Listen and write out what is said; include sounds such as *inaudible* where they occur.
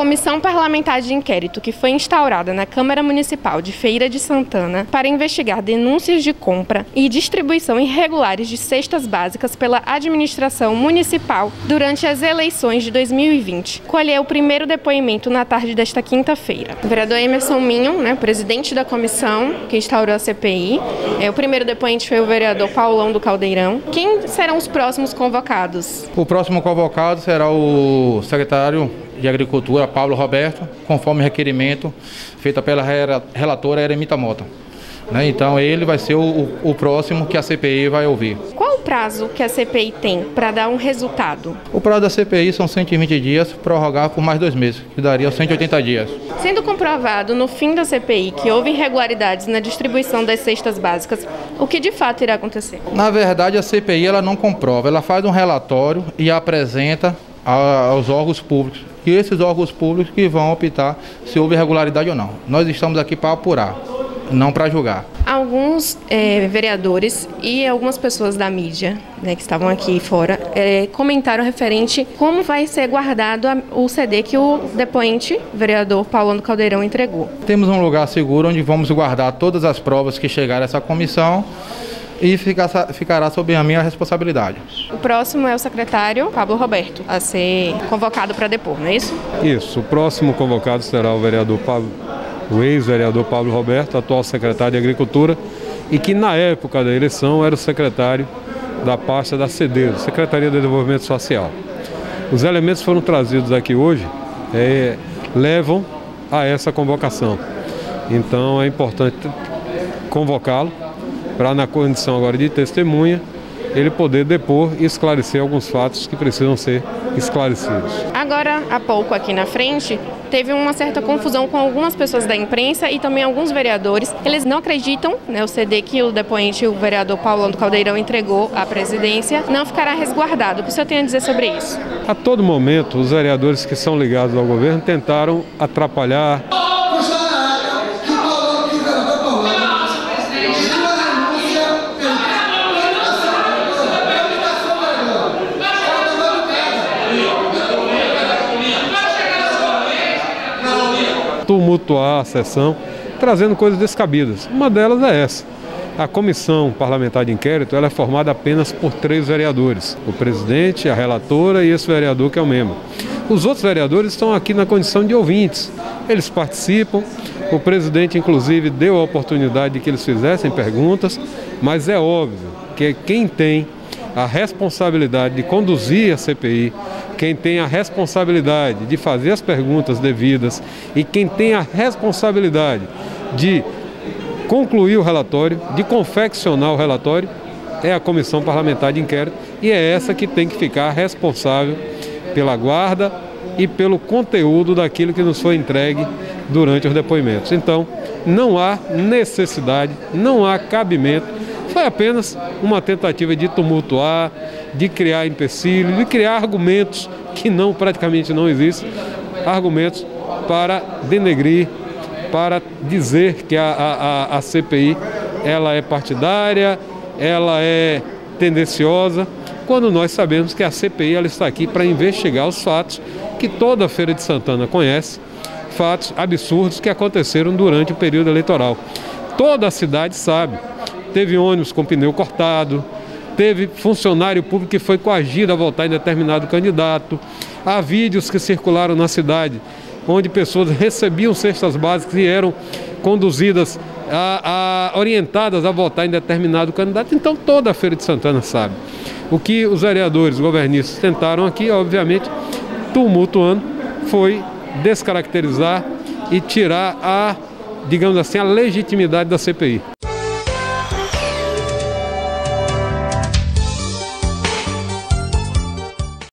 comissão parlamentar de inquérito que foi instaurada na Câmara Municipal de Feira de Santana para investigar denúncias de compra e distribuição irregulares de cestas básicas pela administração municipal durante as eleições de 2020 colheu o primeiro depoimento na tarde desta quinta-feira. O vereador Emerson Minhon, né, presidente da comissão que instaurou a CPI, é, o primeiro depoente foi o vereador Paulão do Caldeirão. Quem serão os próximos convocados? O próximo convocado será o secretário de Agricultura, Paulo Roberto, conforme requerimento feito pela relatora Eremita Mota. Né? Então ele vai ser o, o, próximo que a CPI vai ouvir. Qual o prazo que a CPI tem para dar um resultado? O prazo da CPI são 120 dias, prorrogar por mais dois meses, que daria 180 dias. Sendo comprovado no fim da CPI que houve irregularidades na distribuição das cestas básicas, o que de fato irá acontecer? Na verdade, a CPI ela não comprova, ela faz um relatório e apresenta aos órgãos públicos. E esses órgãos públicos que vão optar se houve irregularidade ou não. Nós estamos aqui para apurar, não para julgar. Alguns é, vereadores e algumas pessoas da mídia né, que estavam aqui fora é, comentaram referente como vai ser guardado a, o CD que o depoente, vereador Paulo Caldeirão, entregou. Temos um lugar seguro onde vamos guardar todas as provas que chegaram a essa comissão e ficar, ficará sob a minha responsabilidade. O próximo é o secretário Pablo Roberto, a ser convocado para depor, não é isso? Isso. O próximo convocado será o vereador Pablo, o ex-vereador Pablo Roberto, atual secretário de Agricultura, e que na época da eleição era o secretário da pasta da CDE, Secretaria de Desenvolvimento Social. Os elementos foram trazidos aqui hoje é, levam a essa convocação. Então é importante convocá-lo para, na condição agora de testemunha, ele poder depor e esclarecer alguns fatos que precisam ser esclarecidos. Agora, há pouco aqui na frente, teve uma certa confusão com algumas pessoas da imprensa e também alguns vereadores. Eles não acreditam, né, o CD que o depoente, o vereador Paulo do Caldeirão, entregou à presidência, não ficará resguardado. O que o senhor tem a dizer sobre isso? A todo momento, os vereadores que são ligados ao governo tentaram atrapalhar tumultuar a sessão, trazendo coisas descabidas. Uma delas é essa. A comissão parlamentar de inquérito ela é formada apenas por três vereadores: o presidente, a relatora e esse vereador que é o membro. Os outros vereadores estão aqui na condição de ouvintes. Eles participam. O presidente, inclusive, deu a oportunidade de que eles fizessem perguntas, mas é óbvio que quem tem a responsabilidade de conduzir a CPI, quem tem a responsabilidade de fazer as perguntas devidas e quem tem a responsabilidade de concluir o relatório, de confeccionar o relatório, é a comissão parlamentar de inquérito e é essa que tem que ficar responsável pela guarda e pelo conteúdo daquilo que nos foi entregue durante os depoimentos. Então, não há necessidade, não há cabimento foi apenas uma tentativa de tumultuar, de criar empecilhos, de criar argumentos que não praticamente não existem, argumentos para denegrir, para dizer que a, a, a CPI ela é partidária, ela é tendenciosa, quando nós sabemos que a CPI ela está aqui para investigar os fatos que toda a Feira de Santana conhece, fatos absurdos que aconteceram durante o período eleitoral. Toda a cidade sabe teve ônibus com pneu cortado, teve funcionário público que foi coagido a votar em determinado candidato. Há vídeos que circularam na cidade onde pessoas *laughs* recebiam cestas básicas e eram conduzidas, a, a, orientadas a votar em determinado candidato. Então toda a Feira de Santana sabe. O que os vereadores governistas tentaram aqui, obviamente, tumultuando, foi descaracterizar e tirar a, digamos assim, a legitimidade da CPI.